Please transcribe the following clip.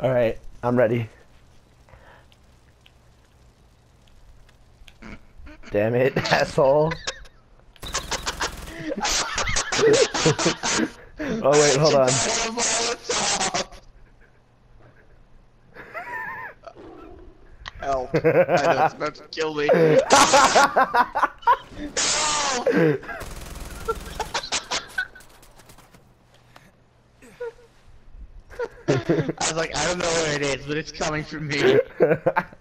Alright, I'm ready. Damn it, asshole. oh wait, hold on. Help. I know it's about to kill me. I was like, I don't know where it is, but it's coming from me.